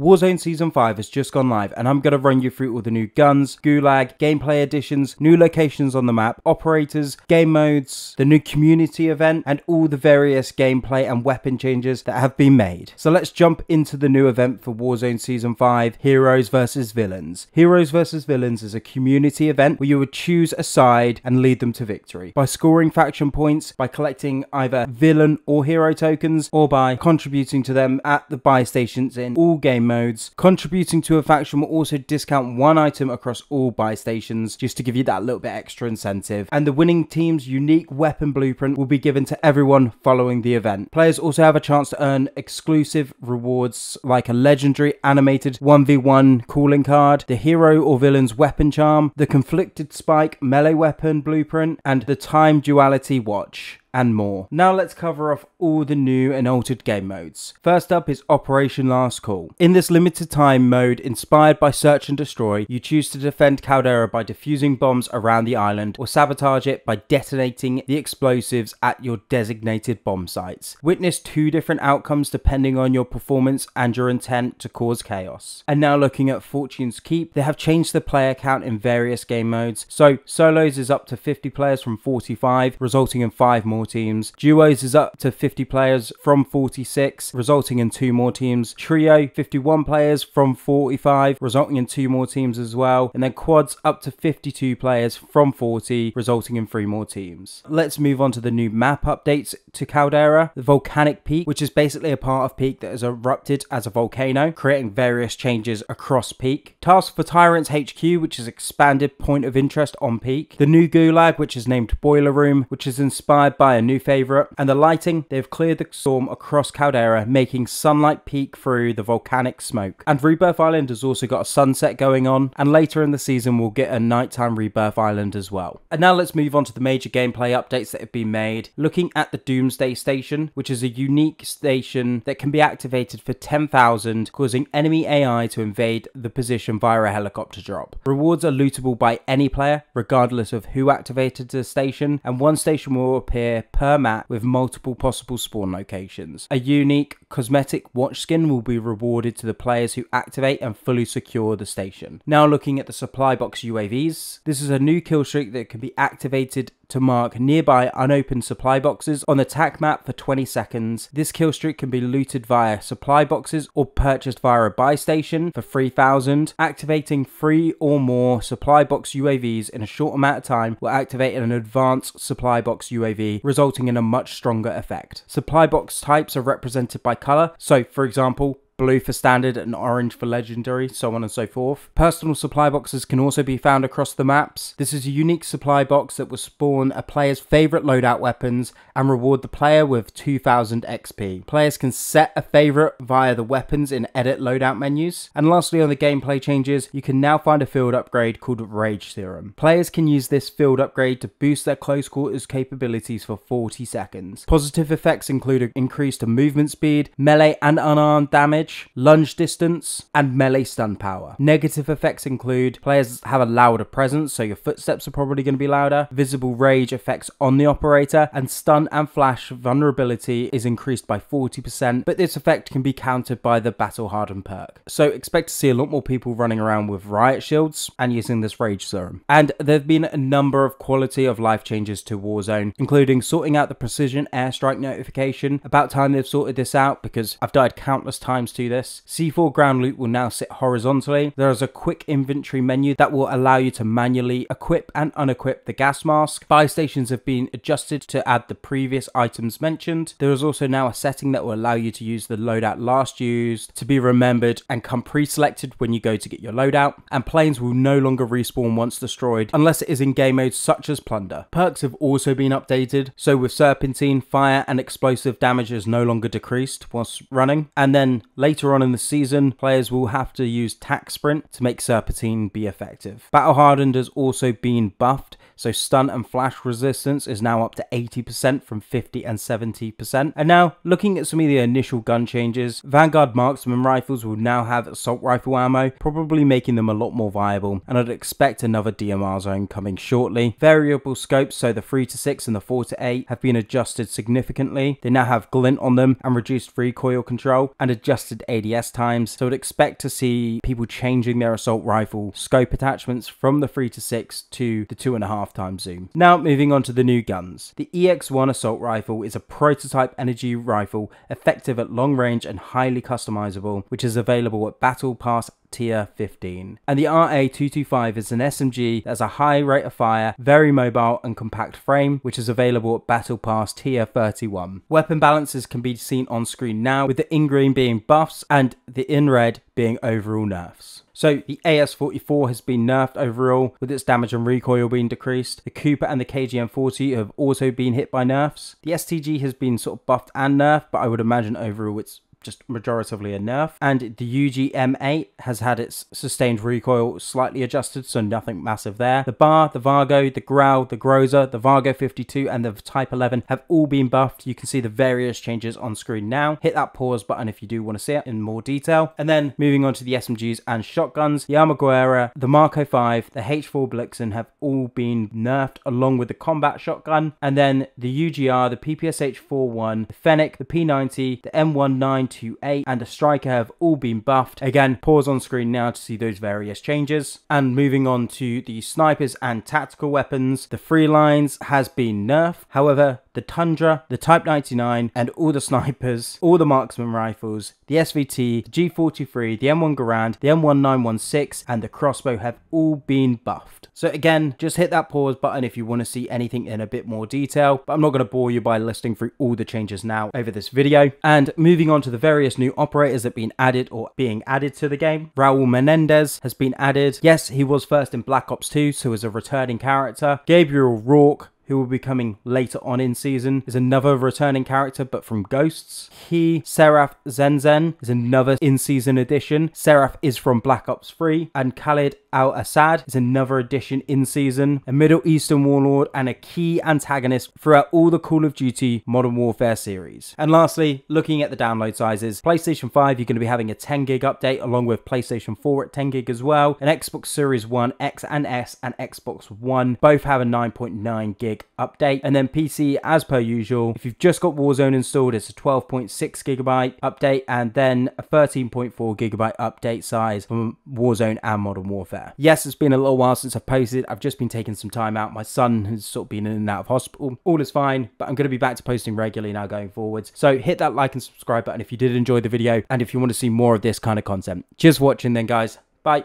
Warzone Season 5 has just gone live and I'm going to run you through all the new guns, gulag, gameplay additions, new locations on the map, operators, game modes, the new community event, and all the various gameplay and weapon changes that have been made. So let's jump into the new event for Warzone Season 5, Heroes vs Villains. Heroes vs Villains is a community event where you would choose a side and lead them to victory by scoring faction points, by collecting either villain or hero tokens, or by contributing to them at the buy stations in all game modes. Contributing to a faction will also discount one item across all buy stations just to give you that little bit extra incentive. And the winning team's unique weapon blueprint will be given to everyone following the event. Players also have a chance to earn exclusive rewards like a legendary animated 1v1 calling card, the hero or villain's weapon charm, the conflicted spike melee weapon blueprint, and the time duality watch and more. Now let's cover off all the new and altered game modes. First up is Operation Last Call. In this limited time mode inspired by Search and Destroy, you choose to defend Caldera by defusing bombs around the island or sabotage it by detonating the explosives at your designated bomb sites. Witness two different outcomes depending on your performance and your intent to cause chaos. And now looking at Fortune's Keep, they have changed the player count in various game modes. So solos is up to 50 players from 45, resulting in 5 more teams. Duos is up to 50 players from 46, resulting in two more teams. Trio, 51 players from 45, resulting in two more teams as well. And then quads up to 52 players from 40, resulting in three more teams. Let's move on to the new map updates to Caldera. The Volcanic Peak, which is basically a part of Peak that has erupted as a volcano, creating various changes across Peak. Task Force Tyrants HQ, which is expanded point of interest on Peak. The new Gulag, which is named Boiler Room, which is inspired by a new favourite. And the lighting, they've cleared the storm across Caldera, making sunlight peek through the volcanic smoke. And Rebirth Island has also got a sunset going on, and later in the season we'll get a nighttime Rebirth Island as well. And now let's move on to the major gameplay updates that have been made. Looking at the Doomsday Station, which is a unique station that can be activated for 10,000, causing enemy AI to invade the position via a helicopter drop. Rewards are lootable by any player, regardless of who activated the station, and one station will appear per map with multiple possible spawn locations. A unique cosmetic watch skin will be rewarded to the players who activate and fully secure the station. Now looking at the supply box UAVs, this is a new kill streak that can be activated to mark nearby unopened supply boxes on the TAC map for 20 seconds. This kill streak can be looted via supply boxes or purchased via a buy station for 3000. Activating three or more supply box UAVs in a short amount of time will activate an advanced supply box UAV, resulting in a much stronger effect. Supply box types are represented by color, so for example, blue for standard and orange for legendary, so on and so forth. Personal supply boxes can also be found across the maps. This is a unique supply box that will spawn a player's favourite loadout weapons and reward the player with 2000 XP. Players can set a favourite via the weapons in edit loadout menus. And lastly on the gameplay changes, you can now find a field upgrade called Rage Serum. Players can use this field upgrade to boost their close quarters capabilities for 40 seconds. Positive effects include an increased movement speed, melee and unarmed damage, damage, lunge distance, and melee stun power. Negative effects include players have a louder presence, so your footsteps are probably going to be louder, visible rage effects on the operator, and stun and flash vulnerability is increased by 40%, but this effect can be countered by the battle hardened perk. So expect to see a lot more people running around with riot shields and using this rage serum. And there have been a number of quality of life changes to Warzone, including sorting out the precision airstrike notification. About time they've sorted this out because I've died countless times to this. C4 ground loot will now sit horizontally. There is a quick inventory menu that will allow you to manually equip and unequip the gas mask. Buy stations have been adjusted to add the previous items mentioned. There is also now a setting that will allow you to use the loadout last used to be remembered and come pre-selected when you go to get your loadout. And planes will no longer respawn once destroyed unless it is in game modes such as plunder. Perks have also been updated. So with serpentine, fire and explosive damage is no longer decreased whilst running. And then later Later on in the season, players will have to use TAC Sprint to make Serpentine be effective. Battle Hardened has also been buffed, So stun and flash resistance is now up to 80% from 50 and 70%. And now, looking at some of the initial gun changes, Vanguard marksman rifles will now have assault rifle ammo, probably making them a lot more viable, and I'd expect another DMR zone coming shortly. Variable scopes, so the 3 to 6 and the 4 to 8, have been adjusted significantly. They now have glint on them and reduced free recoil control and adjusted ADS times, so I'd expect to see people changing their assault rifle scope attachments from the 3 to 6 to the 2.5 times zoom. Now moving on to the new guns. The EX1 assault rifle is a prototype energy rifle effective at long range and highly customizable, which is available at Battle Pass tier 15. And the RA225 is an SMG that has a high rate of fire, very mobile and compact frame, which is available at Battle Pass tier 31. Weapon balances can be seen on screen now, with the in green being buffs and the in red being overall nerfs. So the AS44 has been nerfed overall, with its damage and recoil being decreased. The Cooper and the KGM40 have also been hit by nerfs. The STG has been sort of buffed and nerfed, but I would imagine overall it's just majoritively a nerf. And the UGM8 has had its sustained recoil slightly adjusted, so nothing massive there. The Bar, the Vargo, the Grau, the Groza, the Vargo 52, and the Type 11 have all been buffed. You can see the various changes on screen now. Hit that pause button if you do want to see it in more detail. And then moving on to the SMGs and shotguns, the Armaguerra, the Marco 5, the H4 Blixen have all been nerfed along with the combat shotgun. And then the UGR, the PPSH 41, the Fennec, the P90, the M19 928 and a striker have all been buffed. Again, pause on screen now to see those various changes. And moving on to the snipers and tactical weapons, the 3-Lines has been nerfed. However, the Tundra, the Type 99, and all the snipers, all the marksman rifles, the SVT, the G43, the M1 Garand, the M1916, and the crossbow have all been buffed. So again, just hit that pause button if you want to see anything in a bit more detail, but I'm not going to bore you by listing through all the changes now over this video. And moving on to the various new operators that have been added or being added to the game, Raul Menendez has been added. Yes, he was first in Black Ops 2, so as a returning character. Gabriel Rourke who will be coming later on in season, is another returning character, but from Ghosts. He, Seraph Zenzen, is another in-season addition. Seraph is from Black Ops 3, and Khalid Al Assad is another addition in season, a Middle Eastern warlord and a key antagonist throughout all the Call of Duty Modern Warfare series. And lastly, looking at the download sizes, PlayStation 5 you're going to be having a 10 gig update along with PlayStation 4 at 10 gig as well, and Xbox Series 1 X and S and Xbox One both have a 9.9 gig update, and then PC as per usual, if you've just got Warzone installed it's a 12.6 gigabyte update and then a 13.4 gigabyte update size from Warzone and Modern Warfare. Yes, it's been a little while since I posted. I've just been taking some time out. My son has sort of been in and out of hospital. All is fine, but I'm going to be back to posting regularly now going forwards. So hit that like and subscribe button if you did enjoy the video and if you want to see more of this kind of content. Cheers for watching then, guys. Bye.